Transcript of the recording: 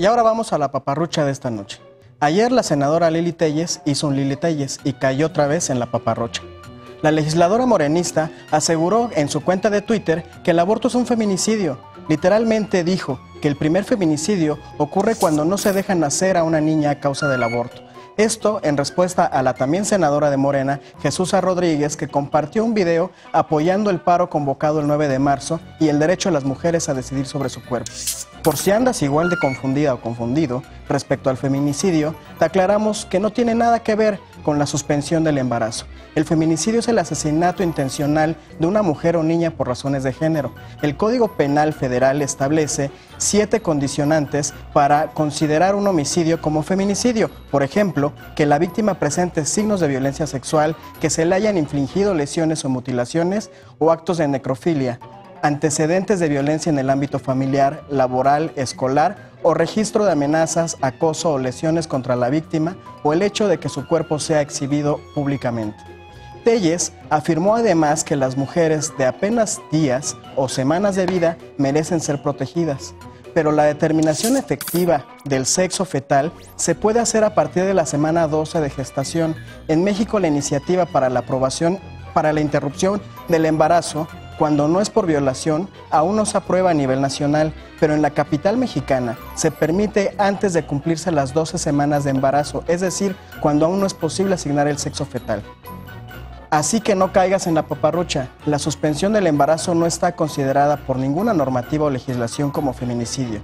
Y ahora vamos a la paparrucha de esta noche. Ayer la senadora Lili Telles hizo un Lili Telles y cayó otra vez en la paparrucha. La legisladora morenista aseguró en su cuenta de Twitter que el aborto es un feminicidio. Literalmente dijo que el primer feminicidio ocurre cuando no se deja nacer a una niña a causa del aborto. Esto en respuesta a la también senadora de Morena, Jesús Rodríguez, que compartió un video apoyando el paro convocado el 9 de marzo y el derecho de las mujeres a decidir sobre su cuerpo. Por si andas igual de confundida o confundido respecto al feminicidio, te aclaramos que no tiene nada que ver con la suspensión del embarazo. El feminicidio es el asesinato intencional de una mujer o niña por razones de género. El Código Penal Federal establece siete condicionantes para considerar un homicidio como feminicidio. Por ejemplo, que la víctima presente signos de violencia sexual, que se le hayan infligido lesiones o mutilaciones o actos de necrofilia antecedentes de violencia en el ámbito familiar, laboral, escolar o registro de amenazas, acoso o lesiones contra la víctima o el hecho de que su cuerpo sea exhibido públicamente. Telles afirmó además que las mujeres de apenas días o semanas de vida merecen ser protegidas, pero la determinación efectiva del sexo fetal se puede hacer a partir de la semana 12 de gestación. En México la iniciativa para la aprobación para la interrupción del embarazo cuando no es por violación, aún no se aprueba a nivel nacional, pero en la capital mexicana se permite antes de cumplirse las 12 semanas de embarazo, es decir, cuando aún no es posible asignar el sexo fetal. Así que no caigas en la paparrucha. La suspensión del embarazo no está considerada por ninguna normativa o legislación como feminicidio.